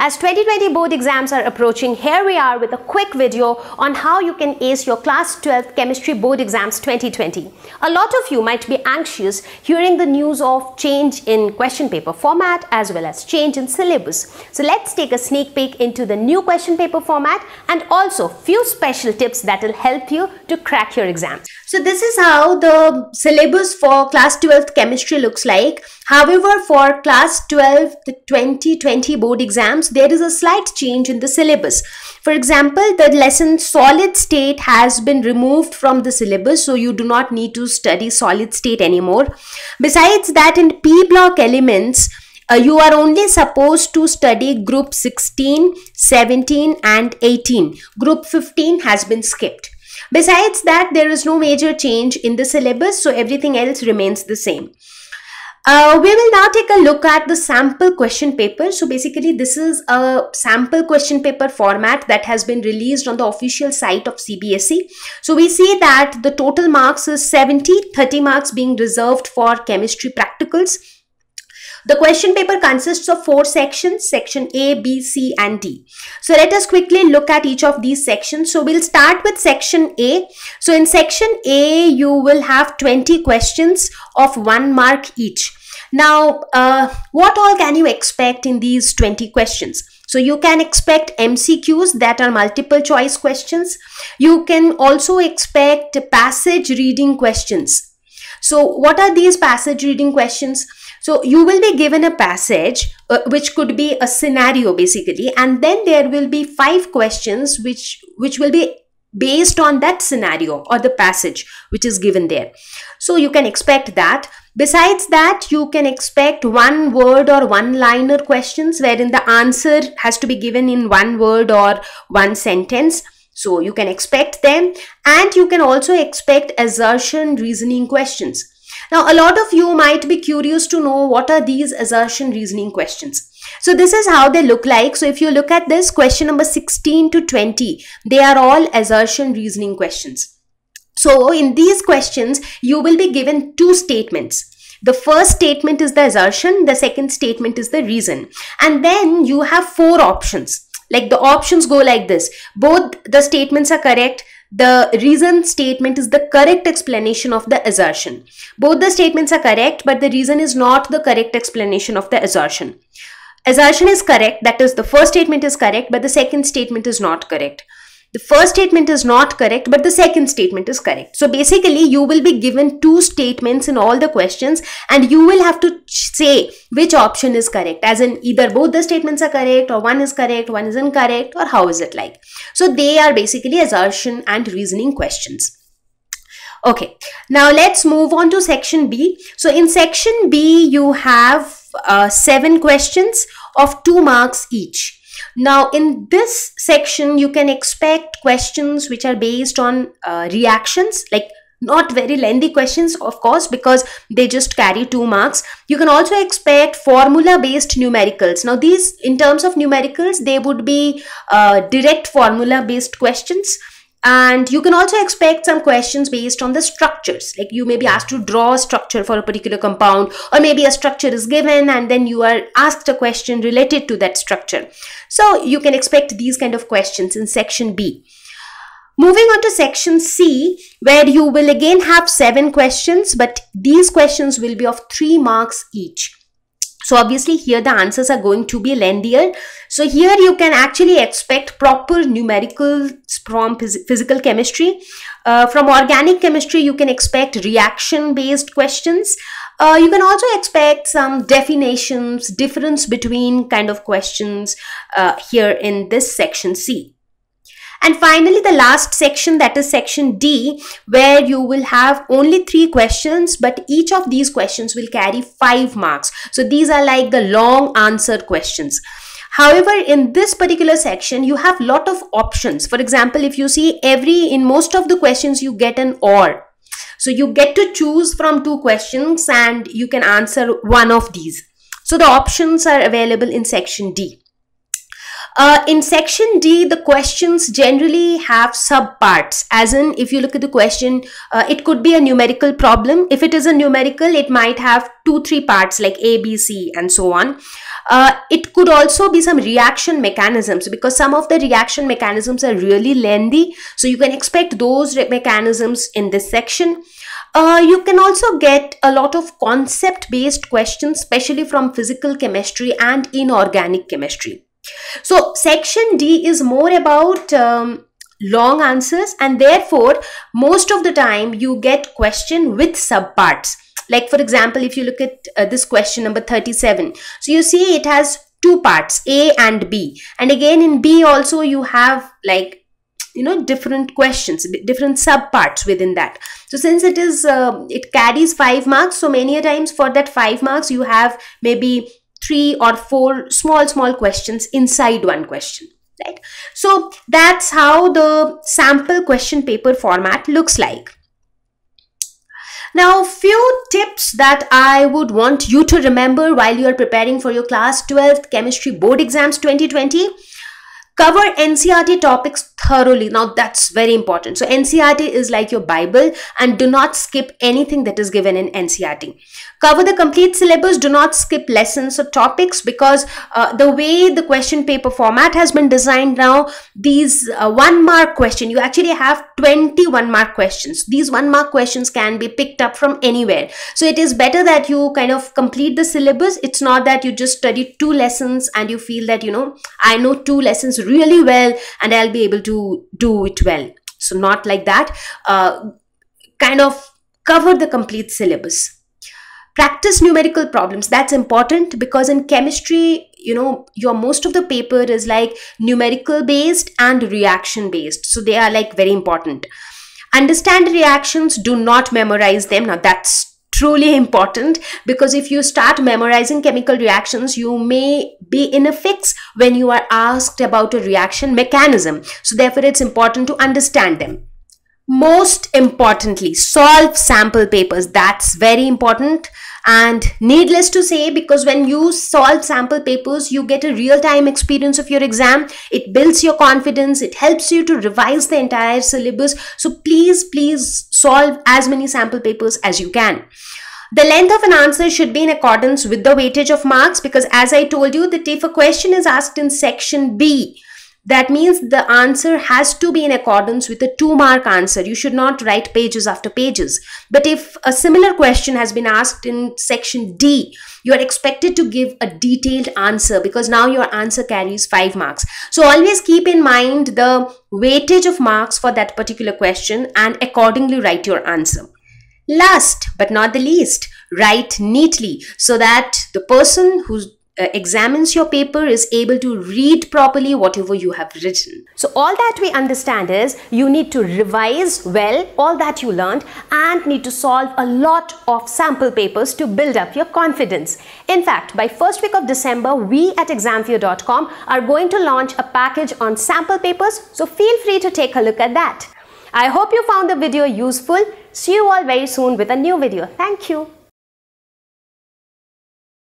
As 2020 board exams are approaching, here we are with a quick video on how you can ace your class 12 chemistry board exams 2020. A lot of you might be anxious hearing the news of change in question paper format as well as change in syllabus. So let's take a sneak peek into the new question paper format and also few special tips that will help you to crack your exam. So this is how the syllabus for class 12th chemistry looks like. However, for class 12 the 2020 board exams, there is a slight change in the syllabus. For example, the lesson solid state has been removed from the syllabus, so you do not need to study solid state anymore. Besides that, in P block elements, uh, you are only supposed to study group 16, 17 and 18. Group 15 has been skipped. Besides that, there is no major change in the syllabus, so everything else remains the same. Uh, we will now take a look at the sample question paper. So basically this is a sample question paper format that has been released on the official site of CBSE. So we see that the total marks is 70, 30 marks being reserved for chemistry practicals. The question paper consists of four sections, section A, B, C and D. So let us quickly look at each of these sections. So we'll start with section A. So in section A, you will have 20 questions of one mark each. Now, uh, what all can you expect in these 20 questions? So you can expect MCQs that are multiple choice questions. You can also expect passage reading questions. So what are these passage reading questions? So you will be given a passage uh, which could be a scenario basically and then there will be five questions which which will be based on that scenario or the passage which is given there. So you can expect that. Besides that, you can expect one word or one liner questions wherein the answer has to be given in one word or one sentence. So you can expect them and you can also expect assertion reasoning questions. Now, a lot of you might be curious to know what are these assertion reasoning questions. So this is how they look like. So if you look at this question number 16 to 20, they are all assertion reasoning questions. So in these questions, you will be given two statements. The first statement is the assertion, the second statement is the reason. And then you have four options. Like the options go like this. Both the statements are correct. The reason statement is the correct explanation of the assertion. Both the statements are correct, but the reason is not the correct explanation of the assertion. Assertion is correct, that is the first statement is correct, but the second statement is not correct. The first statement is not correct, but the second statement is correct. So basically, you will be given two statements in all the questions and you will have to say which option is correct. As in either both the statements are correct or one is correct, one is incorrect or how is it like. So they are basically assertion and reasoning questions. Okay, now let's move on to section B. So in section B, you have uh, seven questions of two marks each. Now, in this section, you can expect questions which are based on uh, reactions, like not very lengthy questions, of course, because they just carry two marks. You can also expect formula based numericals. Now, these, in terms of numericals, they would be uh, direct formula based questions and you can also expect some questions based on the structures. Like you may be asked to draw a structure for a particular compound or maybe a structure is given and then you are asked a question related to that structure. So you can expect these kind of questions in section b. Moving on to section c where you will again have seven questions but these questions will be of three marks each so obviously here the answers are going to be lengthier. So here you can actually expect proper numericals from physical chemistry. Uh, from organic chemistry, you can expect reaction based questions. Uh, you can also expect some definitions, difference between kind of questions uh, here in this section C. And finally, the last section that is section D, where you will have only three questions, but each of these questions will carry five marks. So these are like the long answer questions. However, in this particular section, you have lot of options. For example, if you see every, in most of the questions, you get an or. So you get to choose from two questions and you can answer one of these. So the options are available in section D. Uh, in section D, the questions generally have subparts. As in, if you look at the question, uh, it could be a numerical problem. If it is a numerical, it might have two, three parts like A, B, C, and so on. Uh, it could also be some reaction mechanisms because some of the reaction mechanisms are really lengthy. So you can expect those mechanisms in this section. Uh, you can also get a lot of concept based questions, especially from physical chemistry and inorganic chemistry. So section D is more about um, long answers and therefore most of the time you get question with subparts. Like for example if you look at uh, this question number 37 so you see it has two parts a and b. And again in b also you have like you know different questions different subparts within that. So since it is uh, it carries five marks so many a times for that five marks you have maybe three or four small small questions inside one question right? So that's how the sample question paper format looks like. Now, few tips that I would want you to remember while you are preparing for your class 12th chemistry board exams 2020 cover ncert topics thoroughly. Now that's very important. So ncert is like your bible and do not skip anything that is given in ncert cover the complete syllabus do not skip lessons or topics because uh, the way the question paper format has been designed now these uh, one mark question you actually have 21 mark questions. These one mark questions can be picked up from anywhere. So it is better that you kind of complete the syllabus. It's not that you just study two lessons and you feel that you know i know two lessons really well and i'll be able to do it well. So not like that. Uh, kind of cover the complete syllabus. Practice numerical problems. That's important because in chemistry you know your most of the paper is like numerical based and reaction based. So they are like very important. Understand reactions. Do not memorize them. Now that's truly important because if you start memorizing chemical reactions you may be in a fix when you are asked about a reaction mechanism. So therefore it's important to understand them. Most importantly solve sample papers. That's very important and needless to say because when you solve sample papers you get a real-time experience of your exam. It builds your confidence. It helps you to revise the entire syllabus. So please please solve as many sample papers as you can. The length of an answer should be in accordance with the weightage of marks because as I told you that if a question is asked in section B that means the answer has to be in accordance with a two mark answer. You should not write pages after pages. But if a similar question has been asked in section D, you are expected to give a detailed answer because now your answer carries five marks. So always keep in mind the weightage of marks for that particular question and accordingly write your answer. Last but not the least, write neatly so that the person who's uh, examines your paper is able to read properly whatever you have written. So all that we understand is you need to revise well all that you learned and need to solve a lot of sample papers to build up your confidence. In fact, by first week of December, we at examfear.com are going to launch a package on sample papers. So feel free to take a look at that. I hope you found the video useful. See you all very soon with a new video. Thank you.